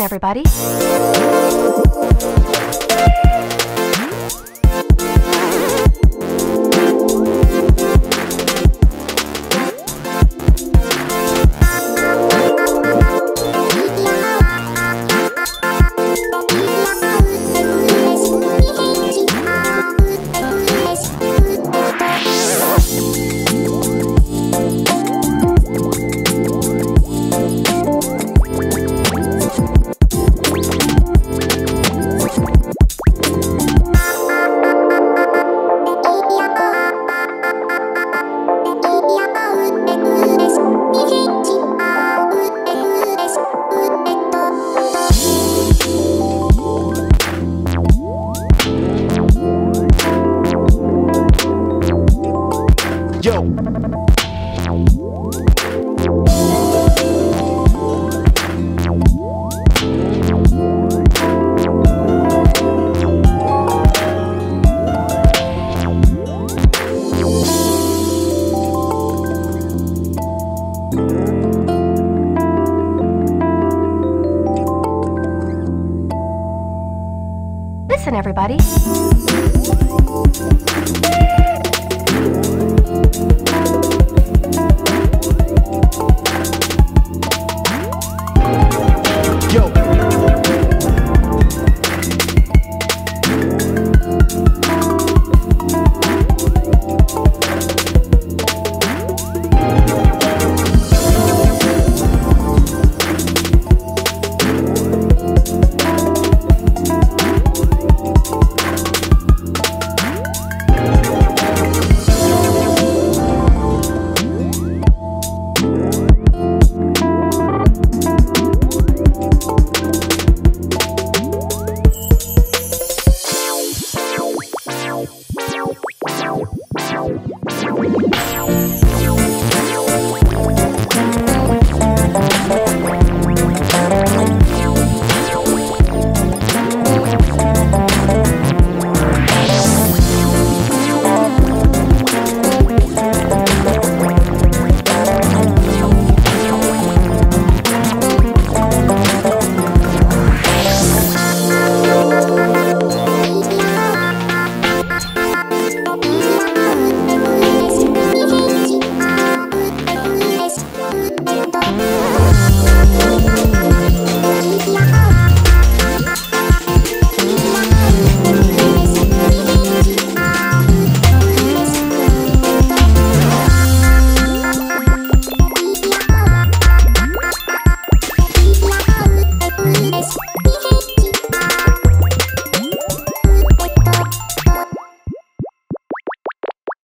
Everybody. Yo. Listen, everybody.